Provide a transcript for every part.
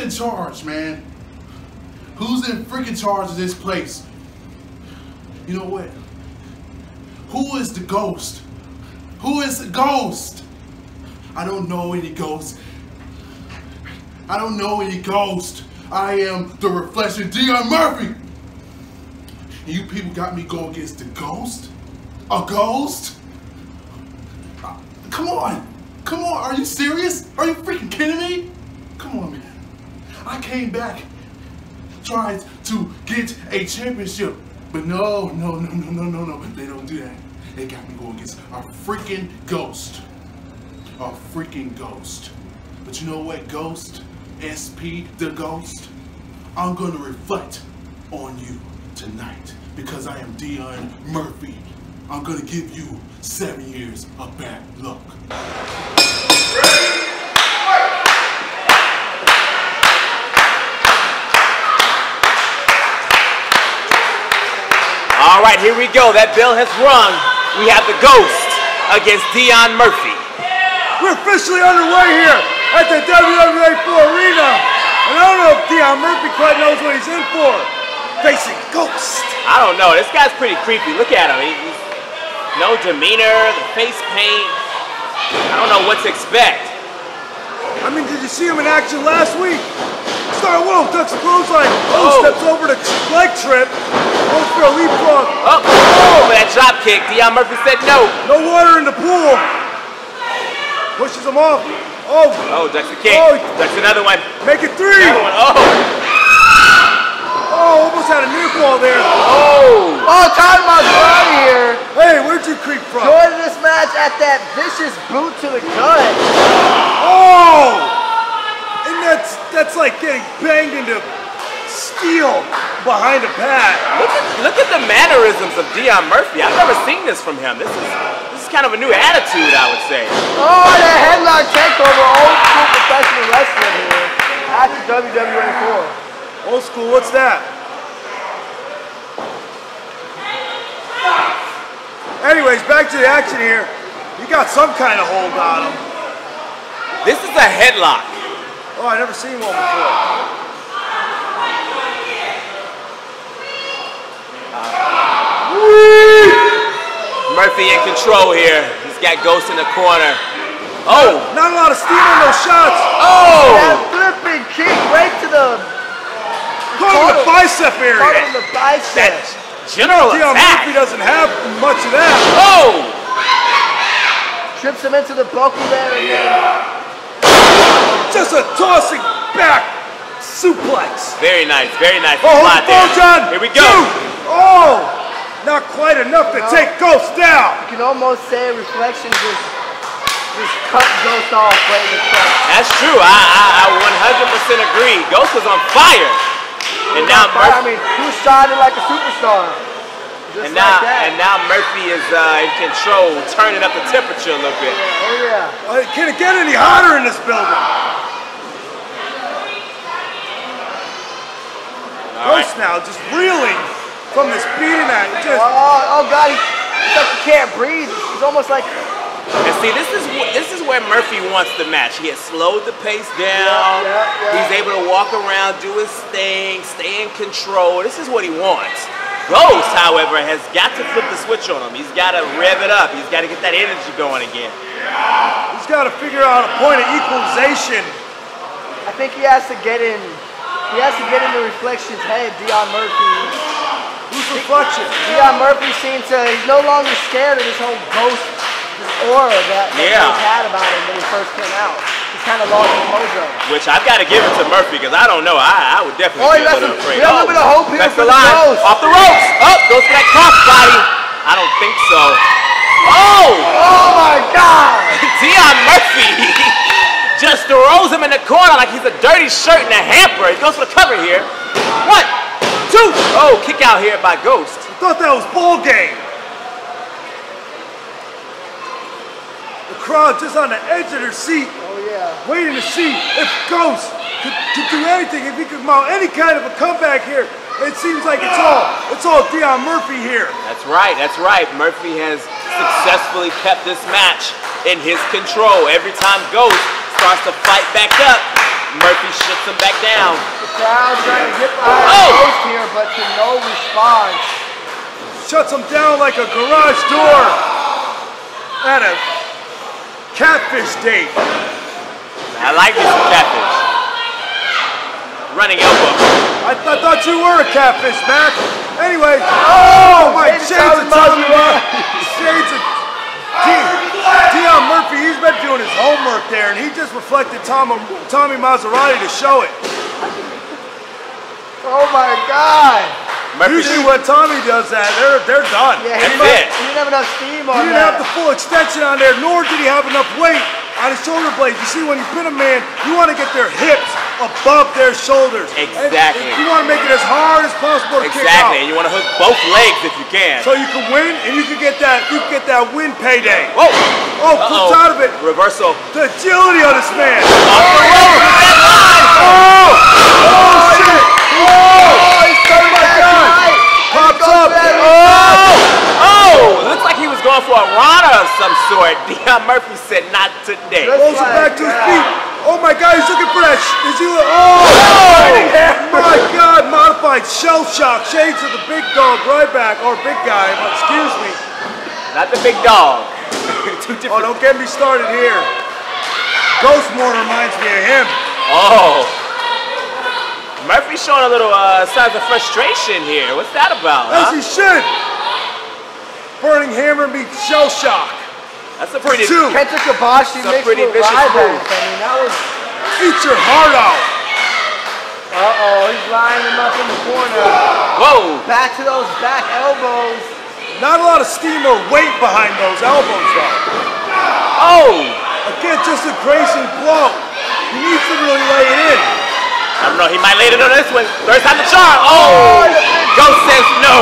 in charge, man? Who's in freaking charge of this place? You know what? Who is the ghost? Who is the ghost? I don't know any ghost. I don't know any ghost. I am the reflection, Deon Murphy. You people got me go against the ghost? A ghost? Uh, Come on. Come on. Are you serious? Are you freaking kidding me? Come on, man. I came back trying to get a championship. But no, no, no, no, no, no, no. They don't do that. They got me going against a freaking ghost. A freaking ghost. But you know what, Ghost? SP, the ghost? I'm gonna reflect on you tonight because I am Deon Murphy. I'm gonna give you seven years of bad luck. Right, here we go. That bell has rung. We have the Ghost against Deon Murphy. We're officially underway here at the WWA 4 Arena. And I don't know if Deon Murphy quite knows what he's in for. Facing Ghost. I don't know. This guy's pretty creepy. Look at him. He's no demeanor, the face paint. I don't know what to expect. I mean, did you see him in action last week? Star Wolf ducks clothesline. Oh, Oh. steps over to leg trip. Goes for a leapfrog. Oh, oh, that drop kick. Deon Murphy said no. No water in the pool. Pushes him off. Oh, Oh, ducks a kick. Oh. Ducks another one. make it three. Another one. Oh, Oh, almost had a near fall there. oh. Oh, time out, out here. Hey, where'd you creep from? Joining this match at that vicious boot to the gut. Oh! And that's that's like getting banged into steel behind a pad. Look at, look at the mannerisms of Deon Murphy. I've never seen this from him. This is this is kind of a new attitude, I would say. Oh, that headlock takeover. Old school professional wrestling here at the WWA 4. Old school, what's that? Anyways, back to the action here. You got some kind of hold on him. This is a headlock. Oh, I never seen one before. Murphy in control here. He's got Ghost in the corner. Oh, Not a lot of steam on those shots. oh. That flipping kick right to the Caught him in the bicep caught area. him in the bicep. That general Deon Murphy doesn't have much of that. Oh, Trips him into the buckle there and then Just a tossing back suplex. very nice, very nice. Oh, hold Slide the ball. John. Here we go. Shoot. Oh, not quite enough to No. take Ghost down. you can almost say Reflection just just cut Ghost off right in the front. That's true. I, I, I 100% agree. Ghost was on fire. And now I Murphy, mean, he was shining like a superstar. Just and now, that. and now Murphy is uh, in control, turning up the temperature a little bit. Oh yeah. Uh, Can it get any hotter in this building? All right. Ghost now just reeling from this beating that just Oh, oh, oh God, he, it's like he can't breathe. It's almost like And see, this is this is where Murphy wants the match. He has slowed the pace down. Yeah, yeah, yeah. He's able to walk around, do his thing, stay in control. This is what he wants. Ghost, however, has got to flip the switch on him. He's got to rev it up. He's got to get that energy going again. he's got to figure out a point of equalization. I think he has to get in. He has to get in the reflection's head, Deon Murphy. Who's reflection? Deon Murphy seems to. He's no longer scared of this whole ghost, this aura that, that Yeah. Ghost had about him when he first came out. He's kind of lost his mojo. Which I've got to give it to Murphy because I don't know. I, I would definitely Oh, be a little a- afraid. we have a little bit of hope here for the the. Ghost. Off the ropes. Up goes for that crossbody. I don't think so. Oh! Oh my God! Deon Murphy just throws him in the corner like he's a dirty shirt in a hamper. He goes for the cover here. One, two. Oh, kick out here by Ghost. Thought that was ball game. The crowd just on the edge of their seat, Oh yeah. waiting to see if Ghost could, could do anything, if he could mount any kind of a comeback here. It seems like it's all it's all Deon Murphy here. That's right, that's right. Murphy has successfully kept this match in his control. Every time Ghost starts to fight back up, Murphy shuts him back down. The crowd trying to get behind Oh! the post here, but to no response. Shuts him down like a garage door at a catfish date. I like me some catfish. Running elbow. I, th- I thought you were a catfish, Mac. Anyway, oh my Shades of shades of Tommy Tommy Shades of T- Deon Murphy. He's been doing his homework there, and he just reflected Tom, Tommy Maserati to show it. Oh my God. Murphy Usually when Tommy does that, they're they're done. Yeah, he, didn't- he didn't have enough steam on. He didn't that. have the full extension on there, nor did he have enough weight on his shoulder blades. You see, when you pin a man, you want to get their hips above their shoulders. Exactly. and you want to make it as hard as possible to kick out. Exactly. And you want to hook both legs if you can. So you can win, and you can get that you can get that win payday. Whoa. Oh, flips out of it. Reversal. The agility of this man. Off the rope. That line. Oh, oh shit. Oh, oh he's coming back God. tonight. Pops up. that oh, oh! Oh! Looks like he was going for a Rana of some sort. Deon Murphy said, not today. Rolls it back to his feet. Oh my God, he's looking for that. Is he? Oh! My God, modified shell shock. Shades of the big dog right back, or big guy. Excuse me. Not the big dog. Oh, don't get me started here. Ghost more reminds me of him. Oh. Murphy's showing a little uh, signs of frustration here. What's that about? As Huh? he should. Burning hammer meets shell shock. That's a pretty. Two. Kenta Kobashi It's a pretty vicious Ryback. move. I mean, that was. Eat your heart out. Uh-oh, he's lining him up in the corner. Whoa! Back to those back elbows. Not a lot of steam or weight behind those elbows, though. Oh! Again, just a grazing blow. He needs to really lay it in. I don't know. He might lay it on this one. Third time the oh! charm. Oh! Ghost says no.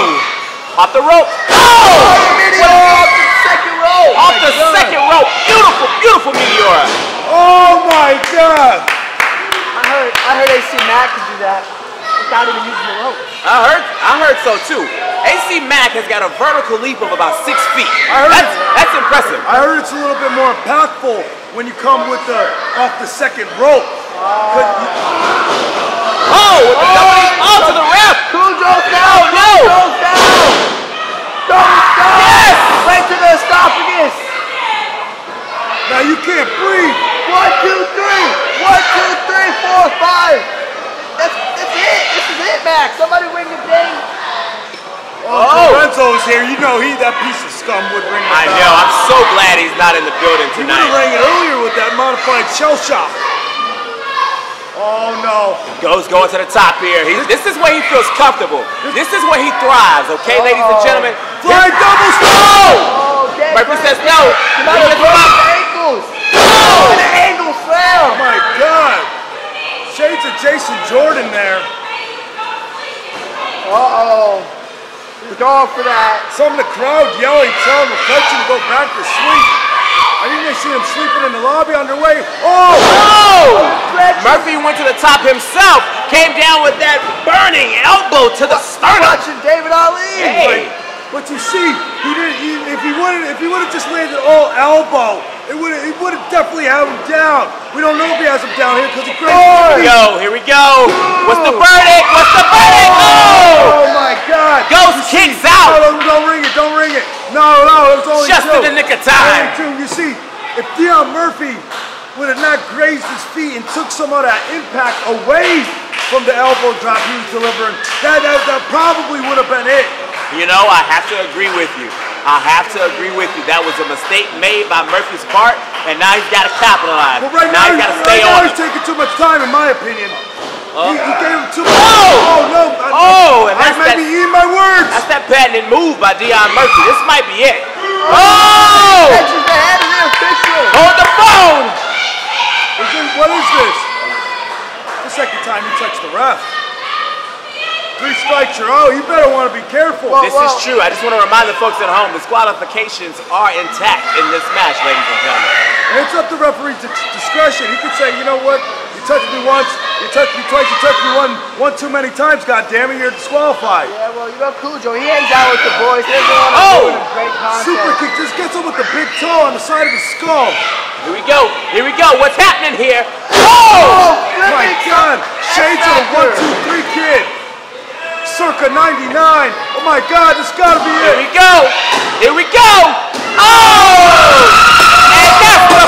Off the rope. Oh! Meteor off the second row. Off the second rope. Beautiful, beautiful meteor. Oh my God! I heard, I heard AC Mack could do that without even using the rope. I heard, I heard so too. AC Mack has got a vertical leap of about six feet. I heard That's, that's impressive. I heard it's a little bit more impactful when you come with the off the second rope. Could you- Oh, with the oh, double, oh, to the ref. Cujo's down. Oh, no. Cujo's down. Don't stop. Yes. Right to the esophagus. Now you can't breathe. One, two, three. One, two, three, four, five. That's, that's it. This is it, Mac. Somebody ring the ding. Oh, oh. Lorenzo's here. You know he that piece of scum would ring the I bell. know. I'm so glad he's not in the building He would have rang it earlier with that modified shell shock. Oh no. Goes going to the top here. He's, this is where he feels comfortable. This is where he thrives. Okay, ladies and gentlemen. Flying double Oh! Oh, dead Murphy back. says no. You might He have gets broken up. the ankles. Oh! An angle slam. Oh my God. Shades of Jason Jordan there. Uh-oh. He's going for that. Some of the crowd yelling, telling reflection to go back to sleep. I think they see him sleeping in the lobby underway. Oh! Oh! Murphy went to the top himself. Came down with that burning elbow to the I'm sternum. watching David Ali. Hey. But you see, he didn't. He, if he would, if he would have just landed all elbow, it would. He would have definitely had him down. We don't know if he has him down here because he Here we go. Here we go. What's the verdict? What's the verdict? Oh! Oh my God! Ghost You see- out. No, no, don't ring it. Don't ring it. No, no, it was only Just two. in the nick of Only time. two. You see, if Deon Murphy would have not grazed his feet and took some of that impact away from the elbow drop he was delivering, that that, that probably would have been it. You know, I have to agree with you. I have to agree with you. That was a mistake made by Murphy's part, and now he's got to capitalize. But right now, now, he's got to right stay now on he's taking too much time, in my opinion. he, he uh, gave him too much. Oh! Oh no! I, Oh, and I that's might that- be eating my words. That's that patented move by Deon Murphy. This might be it. Oh! Catches the head of the official. Hold the phone! Is this- what is this? The second time he touched the ref. Three strikes, you're out. You better want to be careful. Well, this well. is true. I just want to remind the folks at home, the qualifications are intact in this match, ladies and gentlemen. And it's up to referee's discretion. He could say, you know what, you touched me once, you touched me twice, you touched me one, one too many times, God damn it, you're disqualified. Yeah, well, you know Cujo, he hangs out with the boys. They're going oh! doing a great. Super kick, just gets him with the big toe on the side of his skull. Here we go. Here we go. What's happening here? Oh! oh my God. Shades of the one, two, three kid circa 99. Oh my God, this gotta be it. Here we go. Here we go. Oh! And that's